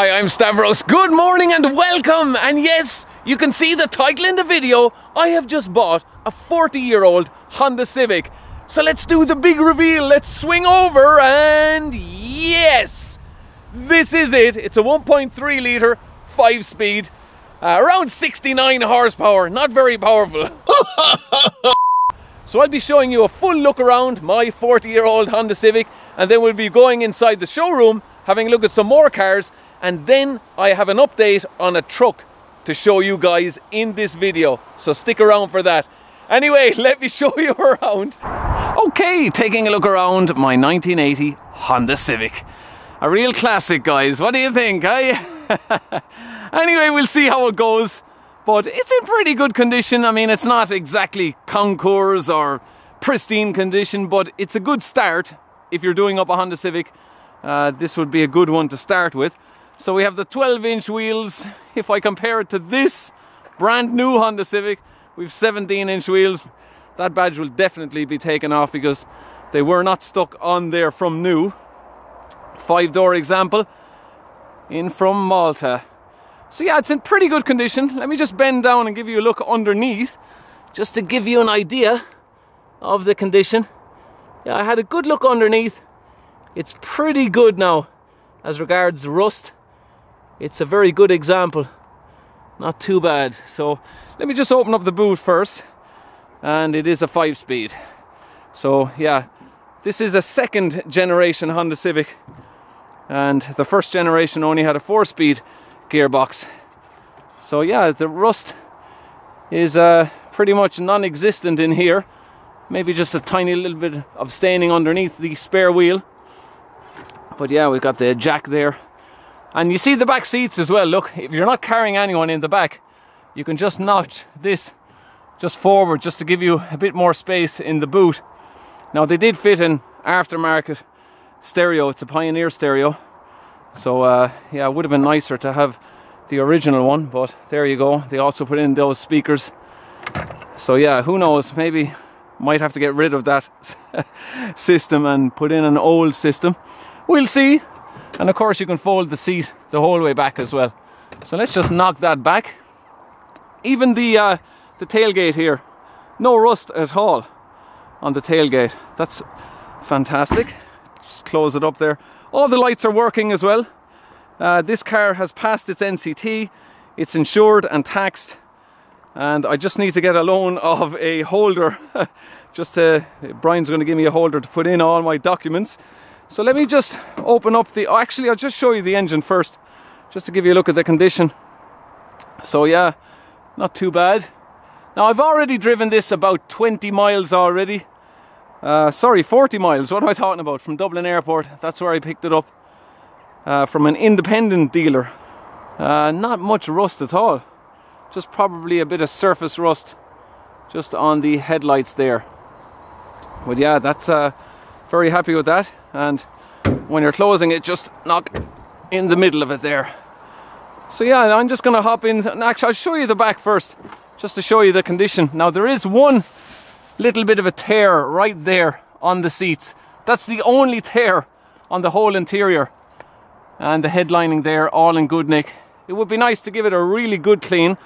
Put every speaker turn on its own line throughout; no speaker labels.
Hi, I'm Stavros. Good morning and welcome. And yes, you can see the title in the video. I have just bought a 40 year old Honda Civic. So let's do the big reveal. Let's swing over and yes, this is it. It's a 1.3 litre, 5 speed, uh, around 69 horsepower. Not very powerful. so I'll be showing you a full look around my 40 year old Honda Civic and then we'll be going inside the showroom having a look at some more cars and then I have an update on a truck to show you guys in this video. So stick around for that. Anyway, let me show you around. Okay, taking a look around my 1980 Honda Civic. A real classic, guys. What do you think, eh? anyway, we'll see how it goes. But it's in pretty good condition. I mean, it's not exactly concours or pristine condition, but it's a good start if you're doing up a Honda Civic. Uh, this would be a good one to start with. So we have the 12 inch wheels. If I compare it to this brand new Honda Civic, we've 17 inch wheels. That badge will definitely be taken off because they were not stuck on there from new. Five door example in from Malta. So yeah, it's in pretty good condition. Let me just bend down and give you a look underneath just to give you an idea of the condition. Yeah, I had a good look underneath. It's pretty good now as regards rust it's a very good example. Not too bad. So let me just open up the boot first. And it is a five speed. So yeah, this is a second generation Honda Civic. And the first generation only had a four speed gearbox. So yeah, the rust is uh, pretty much non-existent in here. Maybe just a tiny little bit of staining underneath the spare wheel. But yeah, we've got the jack there and you see the back seats as well. Look, if you're not carrying anyone in the back, you can just notch this just forward just to give you a bit more space in the boot. Now they did fit an aftermarket stereo. It's a Pioneer stereo. So uh, yeah, it would have been nicer to have the original one, but there you go. They also put in those speakers. So yeah, who knows? Maybe might have to get rid of that system and put in an old system. We'll see. And of course you can fold the seat the whole way back as well. So let's just knock that back. Even the, uh, the tailgate here, no rust at all on the tailgate. That's fantastic. Just close it up there. All the lights are working as well. Uh, this car has passed its NCT. It's insured and taxed. And I just need to get a loan of a holder. just to, Brian's going to give me a holder to put in all my documents. So let me just open up the, oh, actually I'll just show you the engine first, just to give you a look at the condition. So yeah, not too bad. Now I've already driven this about 20 miles already. Uh, sorry, 40 miles, what am I talking about? From Dublin Airport, that's where I picked it up. Uh, from an independent dealer. Uh, not much rust at all. Just probably a bit of surface rust just on the headlights there. But yeah, that's uh, very happy with that and when you're closing it just knock in the middle of it there. So yeah I'm just gonna hop in. Actually I'll show you the back first just to show you the condition. Now there is one little bit of a tear right there on the seats. That's the only tear on the whole interior. And the headlining there all in good nick. It would be nice to give it a really good clean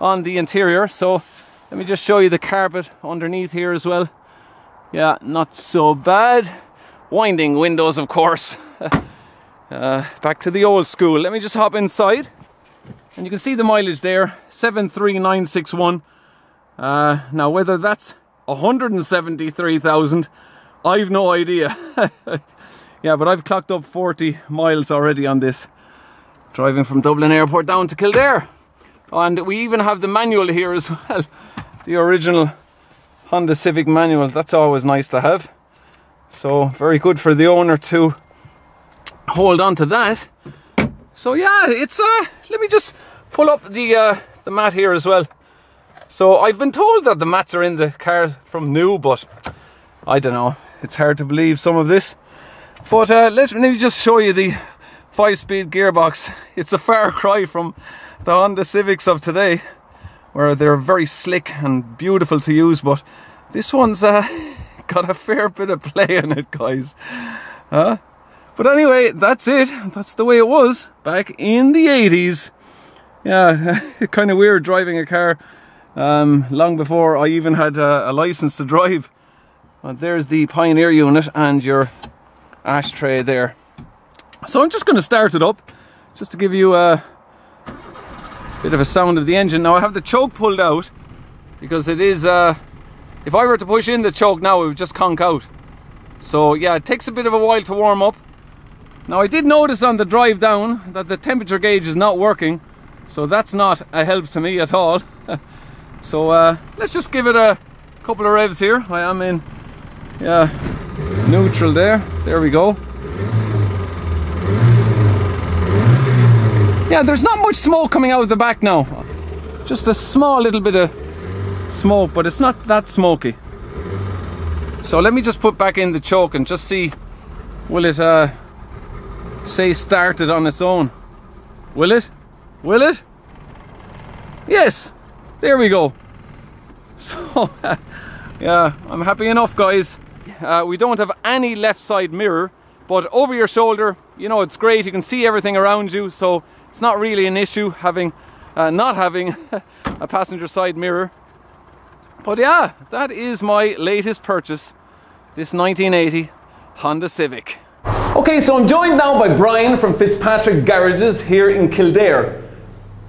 on the interior. So let me just show you the carpet underneath here as well. Yeah not so bad winding windows, of course. uh, back to the old school. Let me just hop inside. And you can see the mileage there, 73961. Uh, now, whether that's 173,000, I've no idea. yeah, but I've clocked up 40 miles already on this. Driving from Dublin Airport down to Kildare. And we even have the manual here as well. The original Honda Civic manual. That's always nice to have. So very good for the owner to hold on to that. So yeah, it's uh let me just pull up the uh the mat here as well. So I've been told that the mats are in the car from new, but I don't know. It's hard to believe some of this. But uh, let me just show you the five-speed gearbox. It's a far cry from the Honda Civics of today, where they're very slick and beautiful to use. But this one's uh, got a fair bit of play in it, guys. Huh? But anyway, that's it. That's the way it was back in the 80s. Yeah, kind of weird driving a car um, long before I even had a, a license to drive. But there's the Pioneer unit and your ashtray there. So I'm just going to start it up just to give you a bit of a sound of the engine. Now I have the choke pulled out because it is, uh, if I were to push in the choke now it would just conk out. So yeah, it takes a bit of a while to warm up. Now I did notice on the drive down that the temperature gauge is not working, so that's not a help to me at all. so uh, let's just give it a couple of revs here. I am in yeah, neutral there. There we go. Yeah, there's not much smoke coming out of the back now. Just a small little bit of smoke, but it's not that smoky. So let me just put back in the choke and just see, will it uh, say started on its own. Will it? Will it? Yes, there we go. So, yeah, I'm happy enough, guys. Uh, we don't have any left side mirror, but over your shoulder, you know, it's great. You can see everything around you, so it's not really an issue having, uh, not having a passenger side mirror. But yeah, that is my latest purchase, this 1980 Honda Civic. Okay, so I'm joined now by Brian from Fitzpatrick Garages here in Kildare.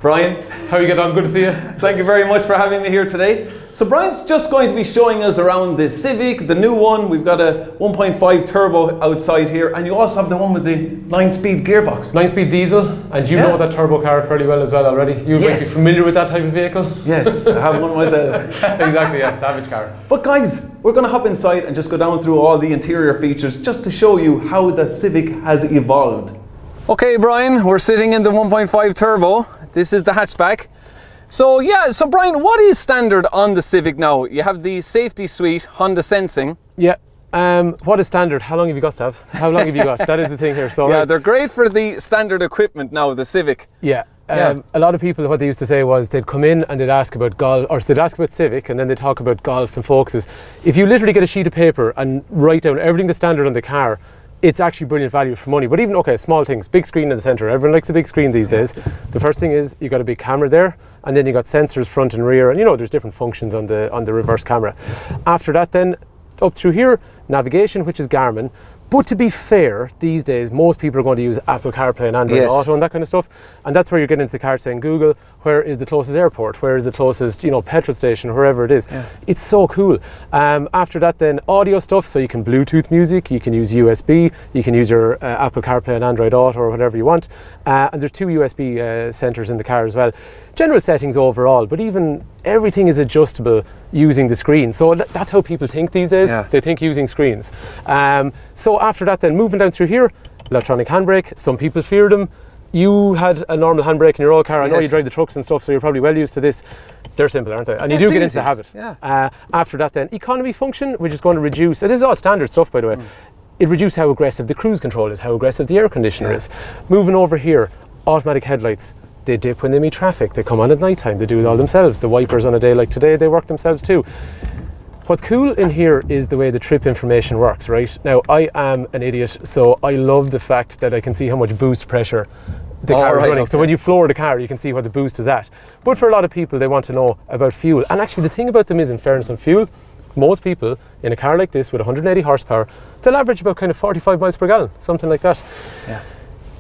Brian,
how are you get on? Good to see you.
Thank you very much for having me here today. So Brian's just going to be showing us around the Civic, the new one. We've got a 1.5 turbo outside here, and you also have the one with the nine-speed gearbox.
Nine-speed diesel, and you yeah. know that turbo car fairly well as well already. You yes. might be familiar with that type of vehicle.
Yes, I have one myself.
exactly, yeah, savage car.
But guys, we're going to hop inside and just go down through all the interior features just to show you how the Civic has evolved. Okay, Brian, we're sitting in the 1.5 turbo. This is the hatchback. So yeah, so Brian, what is standard on the Civic now? You have the safety suite, Honda Sensing.
Yeah. Um, what is standard? How long have you got, Stav? How long have you got? that is the thing here. So
yeah, right. they're great for the standard equipment now, the Civic.
Yeah. Um, yeah. A lot of people, what they used to say was they'd come in and they'd ask about golf, or they'd ask about Civic, and then they'd talk about golfs and focuses. If you literally get a sheet of paper and write down everything that's standard on the car, it's actually brilliant value for money. But even okay, small things, big screen in the center. Everyone likes a big screen these days. The first thing is you got a big camera there, and then you got sensors front and rear, and you know there's different functions on the on the reverse camera. After that, then up through here, navigation, which is Garmin. But to be fair, these days most people are going to use Apple CarPlay and Android yes. Auto and that kind of stuff, and that's where you're getting into the car saying Google, where is the closest airport, where is the closest you know petrol station, wherever it is. Yeah. It's so cool. Um, after that, then audio stuff, so you can Bluetooth music, you can use USB, you can use your uh, Apple CarPlay and Android Auto or whatever you want, uh, and there's two USB uh, centers in the car as well. General settings overall, but even everything is adjustable using the screen. So that's how people think these days. Yeah. They think using screens. Um, so after that, then moving down through here, electronic handbrake. Some people fear them. You had a normal handbrake in your old car. I yes. know you drive the trucks and stuff, so you're probably well used to this. They're simple, aren't they? And yeah, you do get into the habit.
Yeah. Uh,
after that, then economy function, which is going to reduce. This is all standard stuff, by the way. Mm. It reduces how aggressive the cruise control is, how aggressive the air conditioner yeah. is. Moving over here, automatic headlights they dip when they meet traffic. They come on at night time. They do it all themselves. The wipers on a day like today, they work themselves too. What's cool in here is the way the trip information works, right? Now, I am an idiot, so I love the fact that I can see how much boost pressure the oh, car is running. Okay. So when you floor the car, you can see what the boost is at. But for a lot of people, they want to know about fuel. And actually, the thing about them is, in fairness on fuel, most people in a car like this with 180 horsepower, they'll average about kind of 45 miles per gallon, something like that.
Yeah.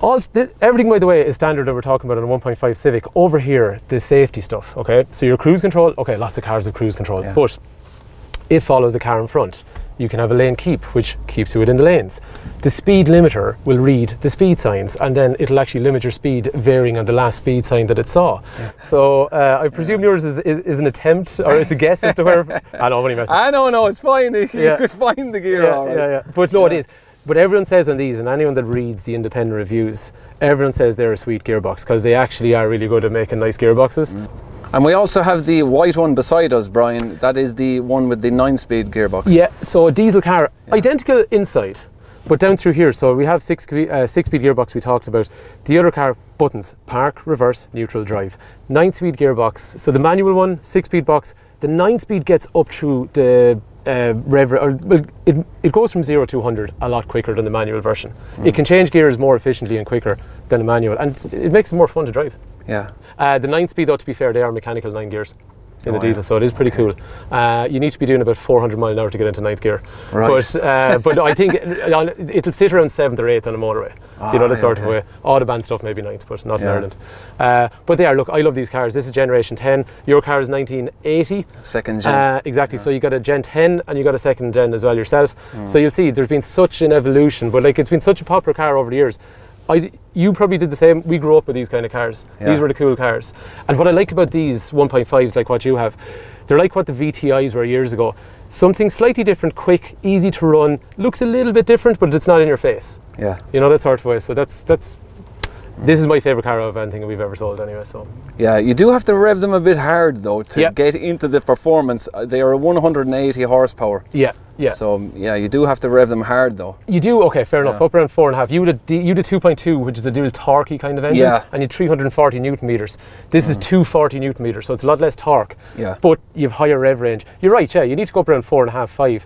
All everything, by the way, is standard that we're talking about on a 1.5 Civic. Over here, the safety stuff. Okay, so your cruise control. Okay, lots of cars have cruise control, yeah. but it follows the car in front. You can have a lane keep, which keeps you within the lanes. The speed limiter will read the speed signs, and then it'll actually limit your speed varying on the last speed sign that it saw. Yeah. So uh, I presume yeah. yours is, is, is, an attempt or it's a guess as to where. I don't know, I'm
I know, no, it's fine. You yeah. could find the gear.
Yeah, yeah, yeah. But no, it is. But everyone says on these, and anyone that reads the independent reviews, everyone says they're a sweet gearbox because they actually are really good at making nice gearboxes. Mm.
And we also have the white one beside us, Brian. That is the one with the nine-speed gearbox.
Yeah, so a diesel car, yeah. identical inside, but down through here. So we have six uh, six-speed gearbox we talked about. The other car buttons: park, reverse, neutral, drive. Nine-speed gearbox. So the manual one, six-speed box. The nine-speed gets up through the uh, rev, or, well, it, it goes from zero to 100 a lot quicker than the manual version.
Mm.
It can change gears more efficiently and quicker than a manual, and it makes it more fun to drive.
Yeah.
Uh, the nine speed, though, to be fair, they are mechanical nine gears in
Oh,
the diesel,
yeah.
so it is pretty
Okay.
cool. Uh, you need to be doing about 400 mile an hour to get into ninth gear.
Right.
But, uh, but I think it'll sit around seventh or eighth on a motorway. You know,
Ah,
that sort
okay.
of way. Autobahn stuff maybe ninth, but not in Ireland. Uh, but they are, look, I love these cars. This is generation 10. Your car is 1980.
Second gen.
Uh, exactly. So you got a Gen 10 and you got a second gen as well yourself.
Mm.
So you'll see there's been such an evolution, but like it's been such a popular car over the years. I, you probably did the same. We grew up with these kind of cars.
Yeah.
These were the cool cars. And what I like about these 1.5s, like what you have, they're like what the VTIs were years ago. Something slightly different, quick, easy to run, looks a little bit different, but it's not in your face.
yeah.
You know that sort of way. So that's that's. This is my favorite car of anything we've ever sold, anyway. So
Yeah, you do have to rev them a bit hard though to
Yeah.
get into the performance. Uh, They are 180 horsepower.
yeah, yeah.
So yeah, you do have to rev them hard though.
You do okay, fair enough.
Yeah.
Up around four and a half. You had a D, you a two point two, which is a dual torquey kind of engine,
Yeah.
and you had three hundred and forty newton meters. This is mm. two forty newton meters, so it's a lot less torque.
Yeah.
But you have higher rev range. You're right, yeah. You need to go up around four and a half, five.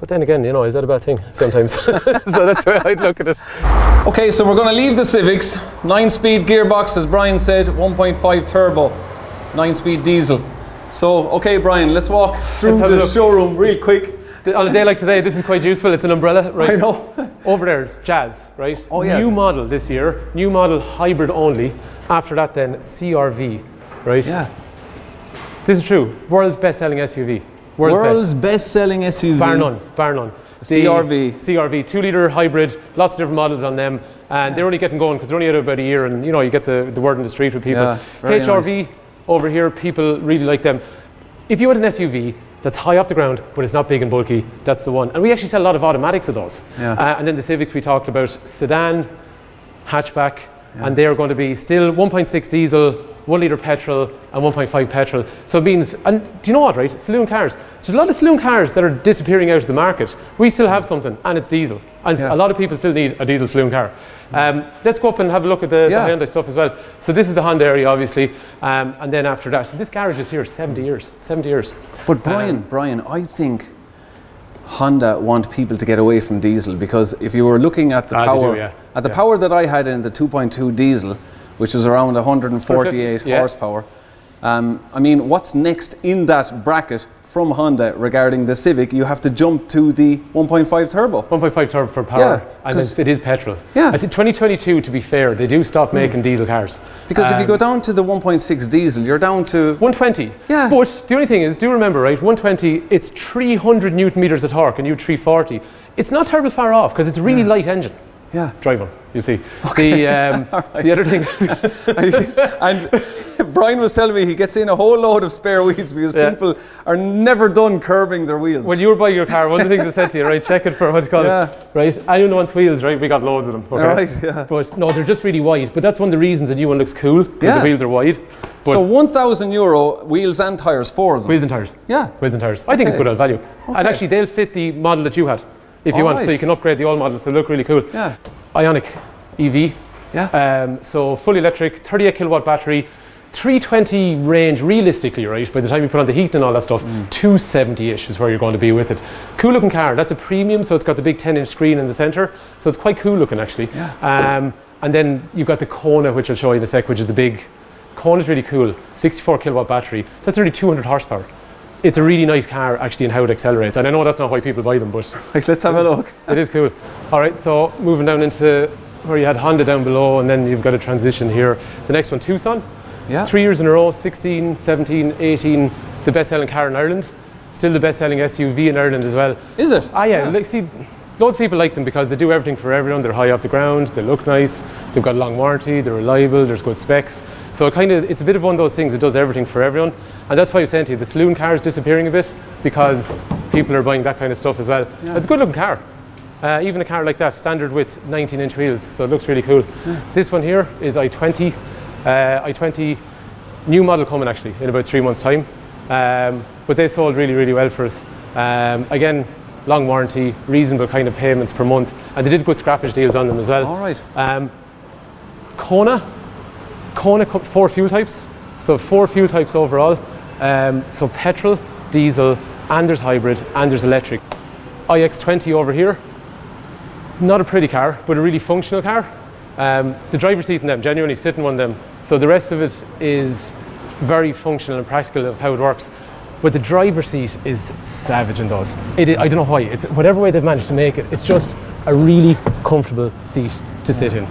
But then again, you know, is that a bad thing sometimes? so that's the way I'd look at it.
Okay, so we're going to leave the Civics. Nine-speed gearbox, as Brian said, 1.5 turbo, nine-speed diesel. So, okay, Brian, let's walk through
Let's
the showroom real quick.
On a day like today, this is quite useful. It's an umbrella, right?
I know.
Over there, Jazz, right?
Oh, yeah.
New model this year, new model hybrid only. After that, then CRV, right?
Yeah.
This is true. World's best-selling SUV. World's, best.
World's best-selling SUV.
Bar none, bar none. The
CRV.
CRV, two litre hybrid, lots of different models on them, and they're only getting going because they're only out about a year, and you know you get the, the word in the street with people.
Yeah,
HRV over here, people really like them. If you had an SUV that's high off the ground but it's not big and bulky, that's the one. And we actually sell a lot of automatics of those.
Yeah.
Uh, and then the Civics we talked about, sedan, hatchback, and they are going to be still 1.6 diesel, 1 litre petrol, and 1.5 petrol. So it means, and do you know what, right? Saloon cars. There's a lot of saloon cars that are disappearing out of the market. We still have something, and it's diesel. And
Yeah.
a lot of people still need a diesel saloon car. Um, let's go up and have a look at the,
Yeah.
the Hyundai stuff as well. So this is the Honda area, obviously. Um, and then after that, this garage is here 70 years. 70 years.
But Brian, Brian, I think Honda want people to get away from diesel because if you were looking at the
Ah, they do,
power,
yeah.
at the power that I had in the 2.2 diesel, which was around 148
Yeah.
horsepower, um, I mean, what's next in that bracket from Honda regarding the Civic? You have to jump to the 1.5 turbo.
1.5 turbo for power,
Yeah,
and it is petrol.
Yeah.
I think 2022, to be fair, they do stop making diesel cars.
Because if you
Um,
go down to the 1.6 diesel, you're down to
120.
Yeah.
But the only thing is, do remember, right? 120, it's 300 newton meters of torque, and you 340. It's not terribly far off because it's a really light engine.
Yeah.
Drive on, you'll see. The um, the other thing,
and Brian was telling me he gets in a whole load of spare wheels because
Yeah.
people are never done curbing their wheels.
when you were buying your car, one of the things I said to you, right? Check it for what you call
Yeah.
it, right? Anyone wants wheels, right? We got loads of them. Okay?
Right, yeah.
But no, they're just really wide. But that's one of the reasons the new one looks cool because
Yeah.
the wheels are wide. But
so 1,000 euro wheels and tyres for them.
wheels and tires.
Yeah.
Wheels and tires. I think it's good old value. And actually, they'll fit the model that you had if you
All
want. So you can upgrade the old models. so they look really cool.
Yeah.
Ioniq EV.
Yeah.
Um, so fully electric, 38 kilowatt battery, 320 range realistically, right? By the time you put on the heat and all that stuff,
Mm.
270-ish is where you're going to be with it. Cool looking car. That's a premium, so it's got the big 10-inch screen in the centre. So it's quite cool looking actually.
Yeah.
Um, and then you've got the Kona, which I'll show you in a sec, which is the big. Kona is really cool. 64 kilowatt battery. That's only 200 horsepower. It's a really nice car actually in how it accelerates. And I know that's not why people buy them, but
Right, let's have a look.
it is cool. All right, so moving down into where you had Honda down below, and then you've got a transition here. The next one, Tucson.
Yeah.
Three years in a row 16, 17, 18, the best selling car in Ireland. Still the best selling SUV in Ireland as well.
Is it?
Ah, yeah, like, see, loads of people like them because they do everything for everyone. They're high off the ground, they look nice, they've got a long warranty, they're reliable, there's good specs. So it kind of, it's a bit of one of those things that does everything for everyone. And that's why I was saying to you, the saloon car is disappearing a bit because people are buying that kind of stuff as well. It's a good looking car. Uh, even a car like that, standard with 19 inch wheels, so it looks really cool. This one here is i20. Uh, i20 new model coming actually in about three months' time. Um, but they sold really, really well for us. Um, again, long warranty, reasonable kind of payments per month, and they did good scrappage deals on them as well.
All right.
Um, Kona, Kona co- four fuel types, so four fuel types overall. Um, so petrol, diesel, and there's hybrid, and there's electric. iX20 over here, not a pretty car, but a really functional car. Um, the driver's seat in them, genuinely sitting on them. So the rest of it is very functional and practical of how it works. But the driver's seat is savage in those. It, I don't know why. It's whatever way they've managed to make it. It's just a really comfortable seat to sit in.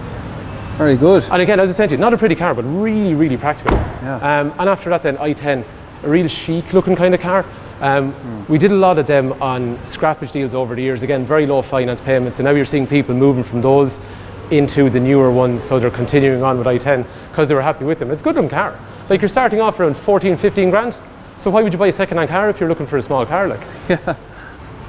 Very good.
And again, as I said to you, not a pretty car, but really, really practical.
Yeah.
Um, and after that, then i10, a real chic looking kind of car. Um, We did a lot of them on scrappage deals over the years. Again, very low finance payments, and now you're seeing people moving from those into the newer ones, so they're continuing on with i10 because they were happy with them. It's a good looking car. Like you're starting off around 14, 15 grand. So why would you buy a second-hand car if you're looking for a small car? Like yeah.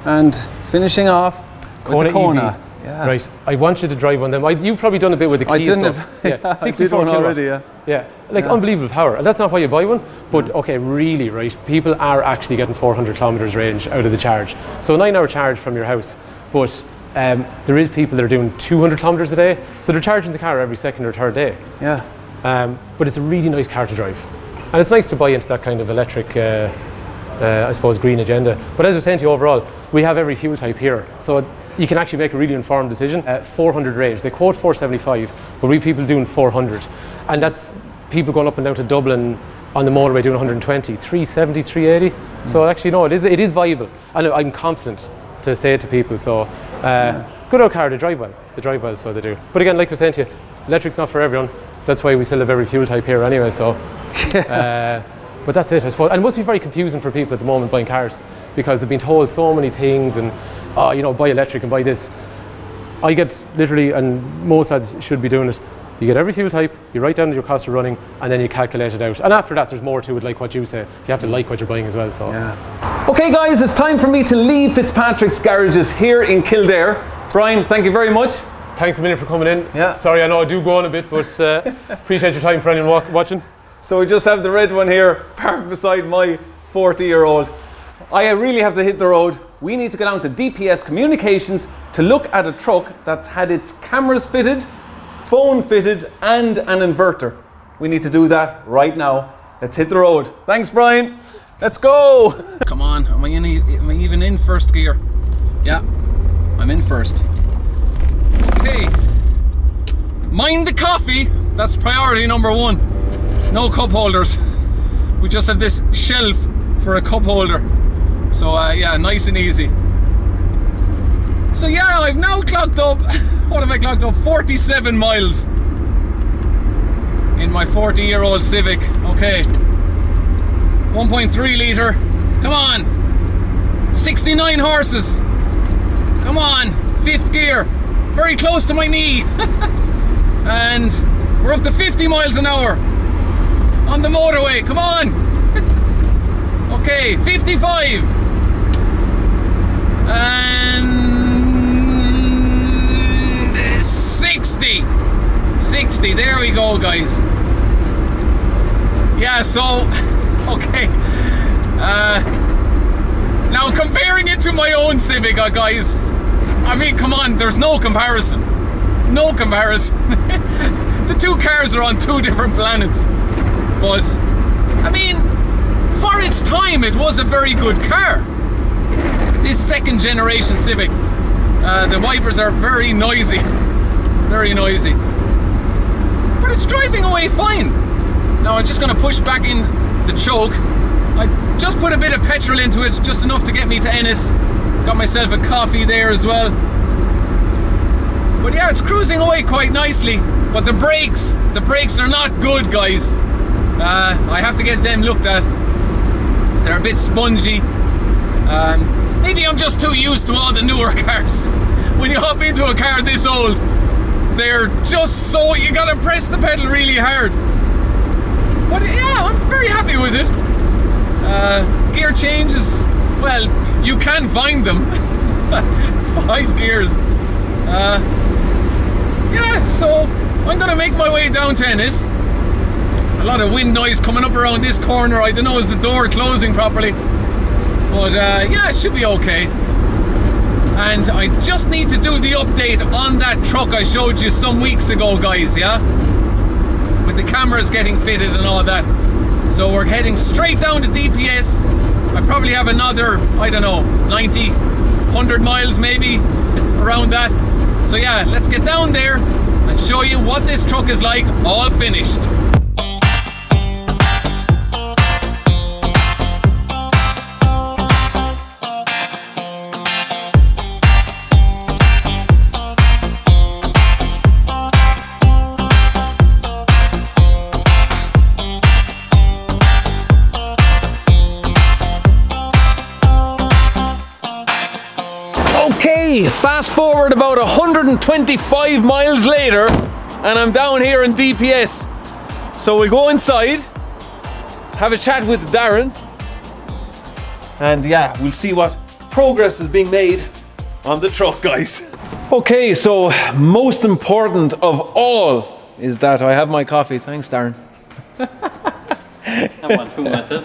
And finishing off with the Kona.
EV.
Yeah.
Right. I want you to drive one of them. I, you've probably done a bit with the keys.
I
didn't
have- yeah, I did
64
one
kilowatt.
already, yeah.
Yeah, like
Yeah.
unbelievable power. And that's not why you buy one. But okay, really, right? People are actually getting 400 kilometers range out of the charge. So a nine-hour charge from your house, but um, there is people that are doing 200 kilometers a day. So they're charging the car every second or third day.
Yeah.
Um, but it's a really nice car to drive. And it's nice to buy into that kind of electric, uh, uh, I suppose, green agenda. But as I was saying to you overall, we have every fuel type here. So you can actually make a really informed decision. At 400 range, they quote 475, but we people doing 400. And that's people going up and down to Dublin on the motorway doing 120, 370, 380. So actually, no, it is, it is viable. And I'm confident to say it to people. So uh, good old car, they drive well. They drive well, so they do. But again, like I was saying to you, electric's not for everyone. That's why we still have every fuel type here anyway. So, uh, but that's it, I suppose. And it must be very confusing for people at the moment buying cars because they've been told so many things and, oh, you know, buy electric and buy this. I get literally, and most lads should be doing it. You get every fuel type, you write down your cost of running, and then you calculate it out. And after that, there's more to it, like what you say. You have to like what you're buying as well. So,
Yeah.
Okay, guys, it's time for me to leave Fitzpatrick's garages here in Kildare. Brian, thank you very much.
thanks a minute for coming in.
Yeah.
Sorry, I know I do go on a bit, but uh, appreciate your time for anyone wa- watching.
So we just have the red one here parked beside my 40 year old. I really have to hit the road. We need to go down to DPS Communications to look at a truck that's had its cameras fitted, phone fitted, and an inverter. We need to do that right now. Let's hit the road. Thanks, Brian. Let's go. Come on, am I, in, am I even in first gear? Yeah, I'm in first. Okay. Mind the coffee. That's priority number one. No cup holders. We just have this shelf for a cup holder. So uh, yeah, nice and easy. So yeah, I've now clocked up, what have I clocked up? 47 miles in my 40 year old Civic. Okay. 1.3 litre. Come on. 69 horses. Come on. Fifth gear. Very close to my knee. and we're up to 50 miles an hour on the motorway. Come on. okay, 55. And 60. 60. There we go, guys. Yeah, so, okay. Uh, now, comparing it to my own Civic, uh, guys, I mean, come on, there's no comparison. No comparison. the two cars are on two different planets. But, I mean, for its time, it was a very good car. This second generation Civic. Uh, the wipers are very noisy. Very noisy. But it's driving away fine. Now I'm just going to push back in the choke. I just put a bit of petrol into it, just enough to get me to Ennis. Got myself a coffee there as well. But yeah, it's cruising away quite nicely. But the brakes, the brakes are not good, guys. Uh, I have to get them looked at. They're a bit spongy. Um, maybe I'm just too used to all the newer cars. When you hop into a car this old, they're just so you gotta press the pedal really hard. But yeah, I'm very happy with it. Uh, gear changes, well, you can find them. Five gears. Uh, yeah, so I'm gonna make my way down to Ennis. A lot of wind noise coming up around this corner. I don't know, is the door closing properly? But uh, yeah, it should be okay. And I just need to do the update on that truck I showed you some weeks ago, guys, yeah? With the cameras getting fitted and all that. So we're heading straight down to DPS I probably have another, I don't know, 90, 100 miles maybe, around that. So yeah, let's get down there and show you what this truck is like, all finished. Fast forward about 125 miles later, and I'm down here in DPS. So we'll go inside, have a chat with Darren, and yeah, we'll see what progress is being made on the truck, guys. Okay, so most important of all is that I have my coffee. Thanks, Darren.
I want to myself.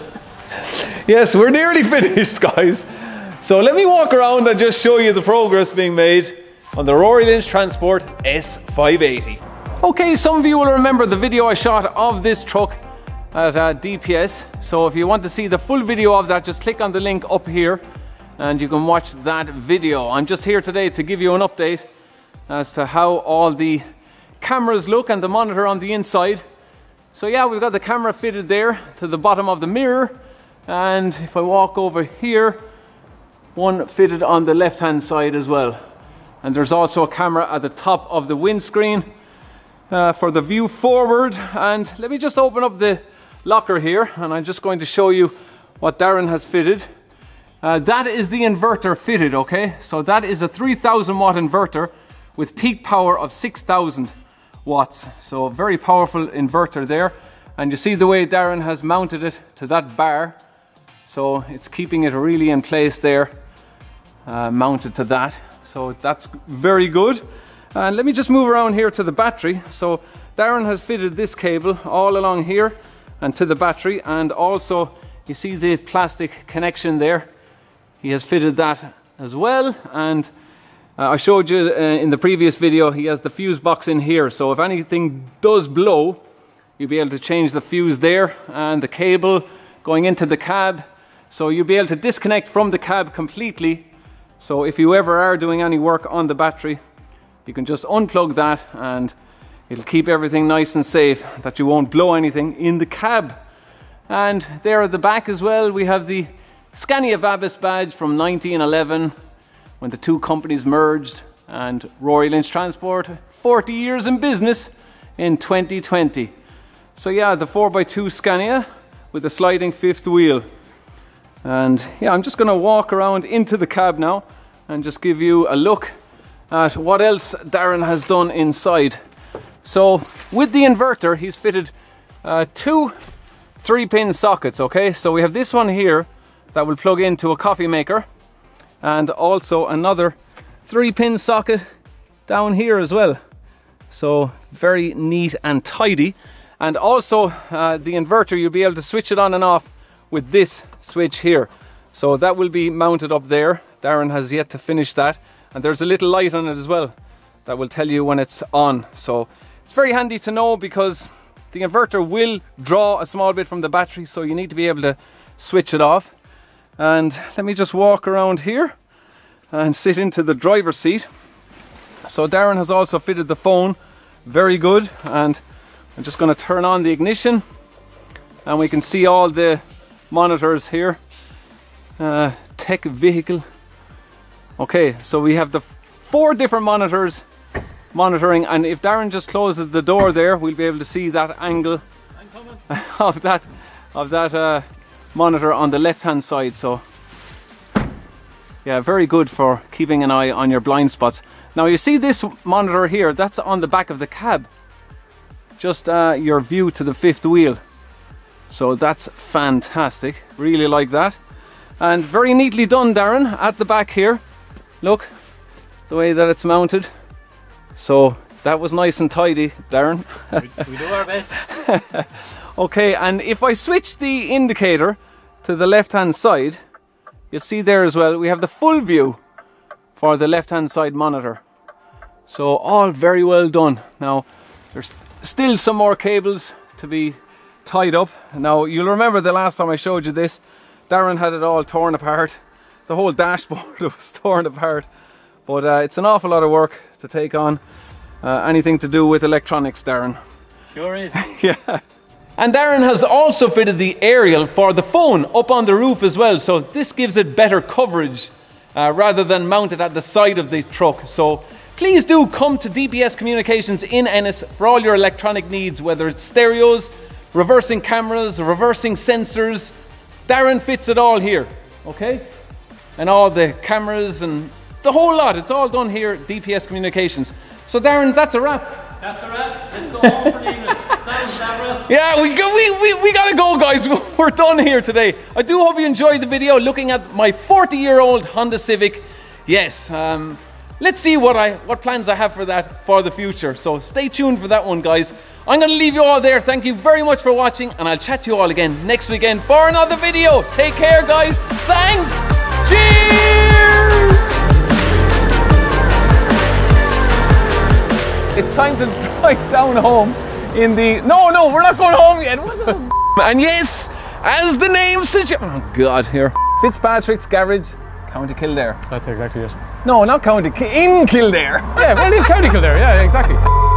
Yes, we're nearly finished, guys. So let me walk around and just show you the progress being made on the Rory Lynch Transport S580. Okay, some of you will remember the video I shot of this truck at uh, DPS. So if you want to see the full video of that, just click on the link up here and you can watch that video. I'm just here today to give you an update as to how all the cameras look and the monitor on the inside. So yeah, we've got the camera fitted there to the bottom of the mirror. And if I walk over here, one fitted on the left hand side as well. And there's also a camera at the top of the windscreen uh, for the view forward. And let me just open up the locker here and I'm just going to show you what Darren has fitted. Uh, that is the inverter fitted, okay? So that is a 3000 watt inverter with peak power of 6000 watts. So a very powerful inverter there. And you see the way Darren has mounted it to that bar. So it's keeping it really in place there uh, mounted to that. So that's very good. And let me just move around here to the battery. So Darren has fitted this cable all along here and to the battery. And also you see the plastic connection there. He has fitted that as well. And uh, I showed you uh, in the previous video, he has the fuse box in here. So if anything does blow, you'll be able to change the fuse there and the cable going into the cab. So you'll be able to disconnect from the cab completely so if you ever are doing any work on the battery, you can just unplug that and it'll keep everything nice and safe that you won't blow anything in the cab. And there at the back as well, we have the Scania Vabis badge from 1911 when the two companies merged and Rory Lynch Transport, 40 years in business in 2020. So yeah, the 4x2 Scania with a sliding fifth wheel. And yeah, I'm just going to walk around into the cab now and just give you a look at what else Darren has done inside. So with the inverter, he's fitted uh, two three pin sockets, okay? So we have this one here that will plug into a coffee maker and also another three pin socket down here as well. So very neat and tidy. And also uh, the inverter, you'll be able to switch it on and off with this switch here. So that will be mounted up there. Darren has yet to finish that. And there's a little light on it as well that will tell you when it's on. So it's very handy to know because the inverter will draw a small bit from the battery. So you need to be able to switch it off. And let me just walk around here and sit into the driver's seat. So Darren has also fitted the phone very good. And I'm just going to turn on the ignition and we can see all the monitors here. Uh, tech vehicle. Okay, so we have the four different monitors monitoring, and if Darren just closes the door there, we'll be able to see that angle of that of that uh, monitor on the left-hand side. So, yeah, very good for keeping an eye on your blind spots. Now you see this monitor here, that's on the back of the cab. Just uh, your view to the fifth wheel. So that's fantastic. Really like that. And very neatly done, Darren, at the back here. Look, the way that it's mounted. So that was nice and tidy, Darren.
we, we do our best.
okay, and if I switch the indicator to the left-hand side, you'll see there as well, we have the full view for the left-hand side monitor. So all very well done. Now, there's still some more cables to be tied up. Now, you'll remember the last time I showed you this,
Darren had it all torn apart. The whole dashboard was torn apart. But uh, it's an awful lot of work to take on uh, anything to do with electronics, Darren.
Sure is.
yeah.
And Darren has also fitted the aerial for the phone up on the roof as well. So this gives it better coverage uh, rather than mounted at the side of the truck. So please do come to DPS Communications in Ennis for all your electronic needs, whether it's stereos, reversing cameras, reversing sensors. Darren fits it all here, okay? And all the cameras and the whole lot. It's all done here at DPS Communications. So Darren, that's a wrap.
That's a wrap. Let's go home for the evening. Sounds that, Russ?
Yeah, we, go, we, we, we gotta go, guys. We're done here today. I do hope you enjoyed the video looking at my 40 year old Honda Civic. Yes, um, let's see what, I, what plans I have for that for the future. So stay tuned for that one, guys. I'm gonna leave you all there. Thank you very much for watching, and I'll chat to you all again next weekend for another video. Take care, guys. Thanks. Cheers. It's time to drive down home in the. No, no, we're not going home yet. What the and yes, as the name suggests. Oh, God, here. Fitzpatrick's Garage, County Kildare.
That's exactly it.
No, not County, in Kildare.
Yeah, well, it is County Kildare. Yeah, exactly.